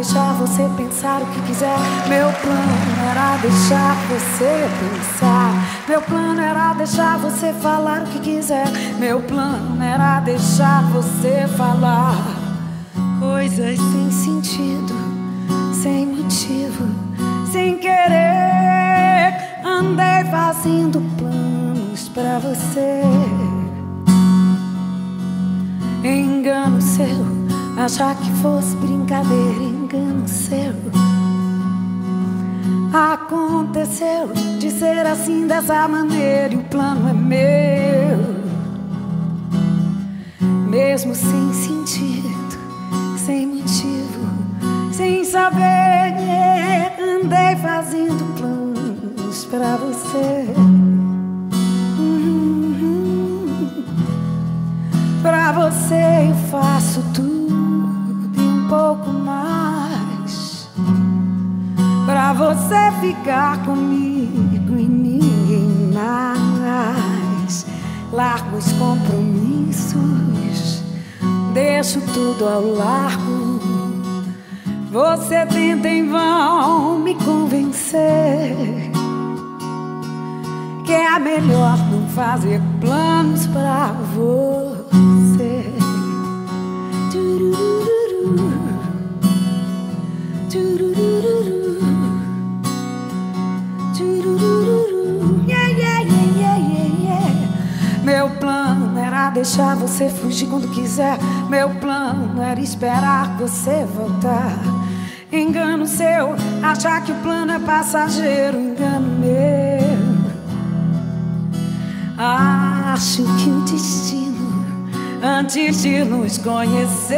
deixar você pensar o que quiser. Meu plano era deixar você pensar. Meu plano era deixar você falar o que quiser. Meu plano era deixar você falar coisas sem sentido, sem motivo, sem querer. Andei fazendo planos pra você. Engano seu Achar que fosse brincadeira, Aconteceu de ser assim dessa maneira e o plano é meu. Mesmo sem sentido, sem motivo, sem saber, andei fazendo planos pra você. Uhum. Pra você eu faço tudo pra você ficar comigo e ninguém mais. Largo os compromissos, deixo tudo ao largo. Você tenta em vão me convencer que é melhor não fazer planos pra você. Meu deixar você fugir quando quiser. Meu plano era esperar você voltar. Engano seu, achar que o plano é passageiro. Engano meu. Acho que o destino, antes de nos conhecer,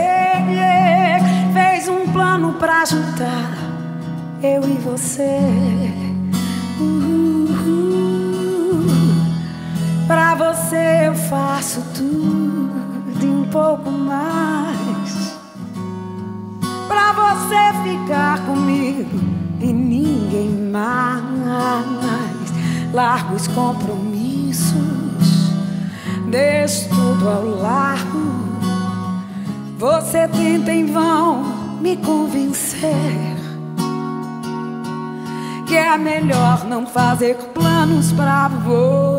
fez um plano pra juntar eu e você. Pra tudo um pouco mais. Pra você ficar comigo e ninguém mais. Largo os compromissos, deixo tudo ao largo. Você tenta em vão me convencer que é melhor não fazer planos pra você.